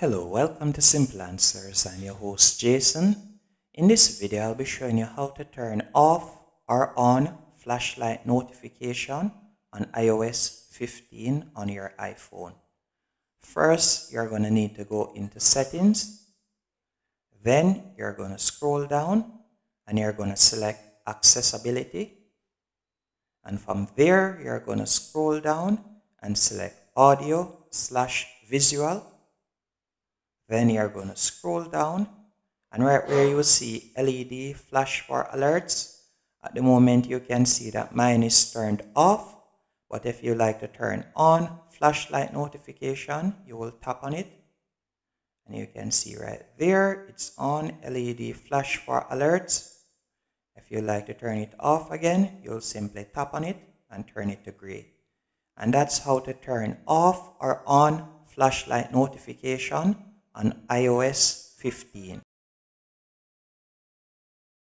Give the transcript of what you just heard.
Hello, welcome to Simple Answers. I'm your host Jason. In this video, I'll be showing you how to turn off or on flashlight notification on iOS 15 on your iPhone. First, you're going to need to go into settings. Then you're going to scroll down and you're going to select accessibility. And from there, you're going to scroll down and select audio slash visual. Then you're going to scroll down and right where you will see LED flash for alerts. At the moment you can see that mine is turned off. But if you like to turn on flashlight notification, you will tap on it. And you can see right there, it's on LED flash for alerts. If you like to turn it off again, you'll simply tap on it and turn it to gray. And that's how to turn off or on flashlight notification on iOS 15.